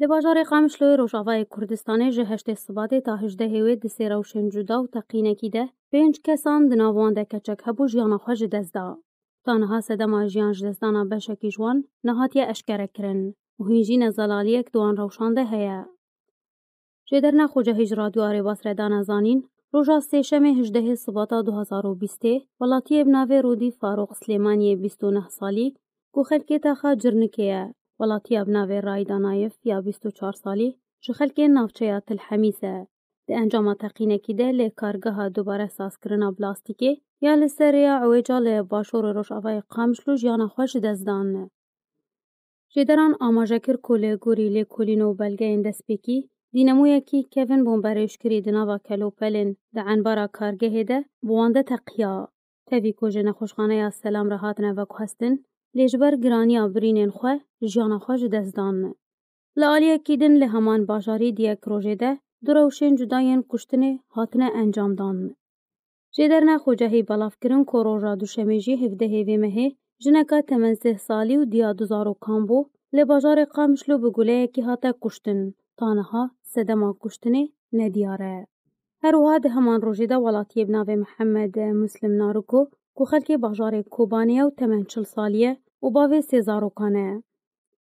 لە باژارێ قامشلۆی ڕۆژاوای کوردستانی ژە هەشتێ سباتێ تا هژدە هێوێ دسێرە و شنجودا و تەقینەکی دە پێنج کەسان دناوانندە کەچەک هەبوو ژیانەخواژ دەستدا. تانەها سەدەما ژیان ji دەستانە بەشێکی جوان نەهاتیە ئەشکەرەکردن و هینجی نەزەلالیەک دوان ڕەوشاندە هەیە. جێدەرنا خۆجە هیجرا دوارێ باسرەدانەزانین ڕۆژا سێشەمێ هژدەهێ سباتا 2020 وڵاتیە بناوێ ڕوودی فارۆق سلێمانیە 29 سالی گۆخەرکێتاخا جرنکەیە. ولاتی اب نوی رای دانایف یا 24 سالی چه خلکی نوچه یا تل حمیسه. ده انجام تقینه که ده لی کارگه دوباره ساس کرنا بلاستیکی یا لسریا سریا عویجا لی باشور روش آفای قامشلو جیان خوش دزدان. جیدران آماجه کر کولی گوری لی کولی نو بلگه اندس بیکی دینمو یکی کری کلو ده انبارا کارگه هیده بوانده تقیه. تاوی کجه نخوشخانه یا سلام را هاتنه و لجبر گرانی آبرینین خواه جیانا خواه جدست دانه. لعالی اکیدن لهمان باشاری دیه کروژه ده دروشین جداین کشتنه حاتنه انجام دانه. جدر نه خوجهی بلاف کرن که روژا دوشمیجی هفده هیوی مهی جنکا تمنزه سالی و دیادوزارو کامبو لباجار قامشلو بگوله یکی حتا کشتن تانها سدما کشتنه ندیاره. هر وها ده همان روژی ولاتی ابناوی محمد مسلم نارکو که خلک باجار و تمنچل سالیه و باوی سه زاروکانه.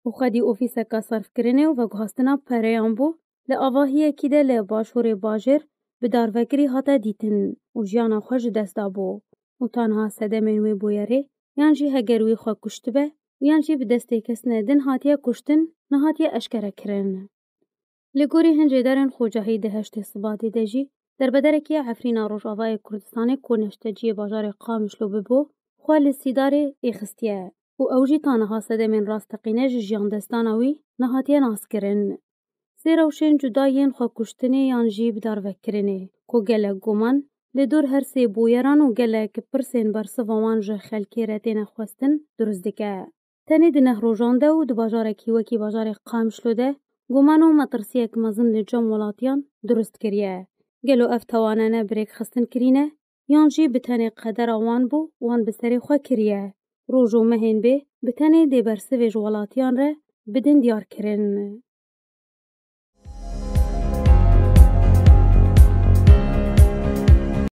و خدی اوفیس کا صرف کرنه و گهستنا پریان بو ل آواهی کیده ل باشور باجر به دار وکری هاتا دیتن و جیانا خوش دستا بو. و تانها سده منوی بویاره یان جی هگروی خواه کشت به یان جی به دسته کس ندن هاتیه کشتن نهاتیه اشکره کرنه. لگوری هنجه دارن خوجهی دهشت سباده ده جی در بدرکی عفرین روش آوای کردستان کنشته جی بازار قامش لو ببو خواه لسیداره ایخستیه. Êxistiye û ew jî tanîha sedemên rastteqîne ji jiyandestana wî nehatiye naskirin. Sê rewşên cuda yên xwekuştinê yan jî bidarvekirinê ku gelek guman li dûr her sê bûyeran û gelek pirsên bersiva wan ji xelkê re têne xwestin durust dike. Tenê di nehrojan de û di bajarekî wekî bajarê Qamişlo de guman û metirsiyek mezin li cem welatiyan durust kiriye. Gelo ev tewanene birêkxistin kirîne yan jî bi tenê qedera wan bû wan bi serê xwe kiriye. ڕۆژ و مەهێن بێ بتەنێ دێبەرسەوێژ وڵاتیان رە بدەن دیارکردن.